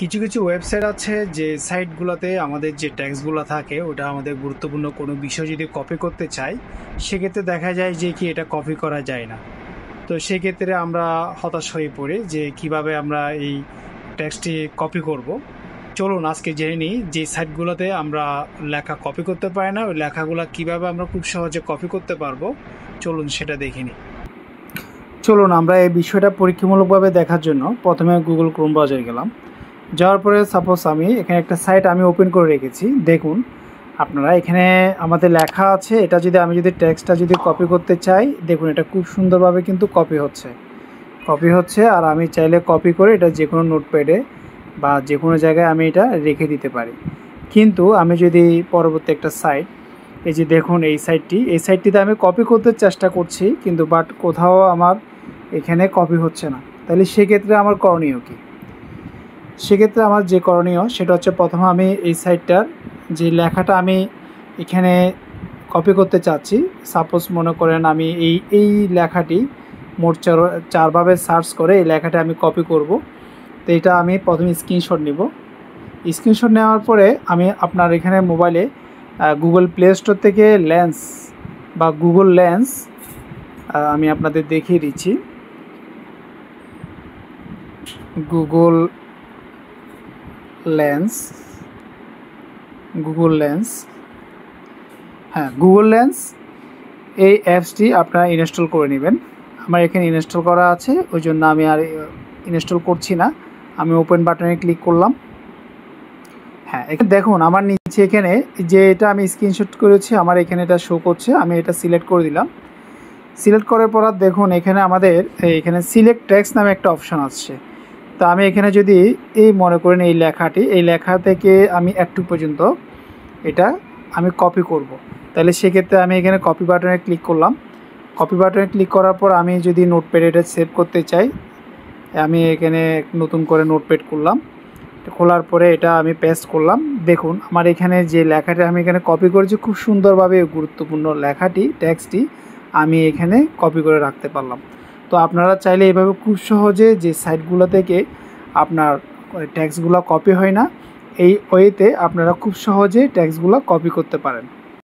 কিছু কিছু ওয়েবসাইট আছে যে সাইটগুলোতে আমাদের যে ট্যাক্সগুলো থাকে, ওটা আমাদের গুরুত্বপূর্ণ কোনো বিষয় যদি কপি করতে চাই, সেক্ষেত্রে দেখা যায় যে কি এটা কপি করা যায় না। তো সেক্ষেত্রে আমরা হতাশ হয়ে পড়ি যে কীভাবে আমরা এই ট্যাক্সটি কপি করব। চলুন আজকে জেনে নিই যে সাইটগুলোতে আমরা লেখা কপি করতে পারি না, ওই লেখাগুলো কীভাবে আমরা খুব সহজে কপি করতে পারব, চলুন সেটা দেখে নিই। চলুন আমরা এই বিষয়টা পরীক্ষামূলকভাবে দেখার জন্য প্রথমে গুগল ক্রোম ব্রাউজারে গেলাম। যাওয়ার পরে সাপোজ আমি, এখানে একটা সাইট আমি ওপেন করে রেখেছি, দেখুন, আপনারা এখানে আমাদের লেখা আছে, এটা যদি আমি যদি টেক্সটটা যদি কপি করতে চাই, দেখুন এটা খুব সুন্দরভাবে কিন্তু কপি হচ্ছে। কপি হচ্ছে আর আমি চাইলে কপি করে এটা যে কোনো নোটপ্যাডে বা যে কোনো জায়গায় আমি এটা রেখে দিতে পারি। কিন্তু আমি যদি পরবর্তী একটা সাইট এই যে দেখুন এই সাইটটি এই সাইটটিতে আমি কপি করতে চেষ্টা করছি, কিন্তু বাট কোথাও আমার এখানে কপি হচ্ছে না। তাহলে সেক্ষেত্রে আমার করণীয় কী? সেক্ষেত্রে আমার যে করণীয় সেটা হচ্ছে প্রথমে আমি এই সাইটটার যে লেখাটা আমি এখানে কপি করতে চাচ্ছি। সাপোজ মনে করেন আমি এই এই লেখাটি মোট চার, চারভাবে সার্চ করে এই লেখাটা আমি কপি করব। তো এটা আমি প্রথমে স্ক্রিনশট নিব। স্ক্রিনশট নেওয়ার পরে আমি আপনার এখানে মোবাইলে গুগল প্লে স্টোর থেকে লেন্স বা গুগল লেন্স আমি আপনাদের দেখিয়ে দিচ্ছি। গুগল লেন্স, গুগল লেন্স হ্যাঁ গুগল লেন্স, এই অ্যাপসটি আপনারা ইনস্টল করে নেবেন। আমার এখানে ইনস্টল করা আছে, ওই জন্য আমি আর ইনস্টল করছি না। আমি ওপেন বাটনে ক্লিক করলাম। হ্যাঁ এখানে দেখুন, আমার নিচে এখানে যে এটা আমি স্ক্রিনশট করেছি, আমার এখানে এটা শো করছে, আমি এটা সিলেক্ট করে দিলাম। সিলেক্ট করার পর দেখুন, এখানে আমাদের এখানে সিলেক্ট ট্যাক্স নামে একটা অপশান আসছে। তো আমি এখানে যদি এই মনে করেন এই লেখাটি, এই লেখা থেকে আমি একটু পর্যন্ত এটা আমি কপি করব। তাহলে সেক্ষেত্রে আমি এখানে কপি বাটনে ক্লিক করলাম। কপি বাটনে ক্লিক করার পর আমি যদি নোটপ্যাড এটা সেভ করতে চাই, আমি এখানে নতুন করে নোটপ্যাড করলাম খোলার পরে এটা আমি পেস্ট করলাম। দেখুন, আমার এখানে যে লেখাটা আমি এখানে কপি করেছি, খুব সুন্দরভাবে গুরুত্বপূর্ণ লেখাটি ট্যাক্সটি আমি এখানে কপি করে রাখতে পারলাম। তো আপনারা চাইলে এভাবে খুব সহজে যে সাইটগুলো থেকে আপনার ট্যাক্সগুলো কপি হয় না, এই ওয়েতে আপনারা খুব সহজে ট্যাক্সগুলো কপি করতে পারেন।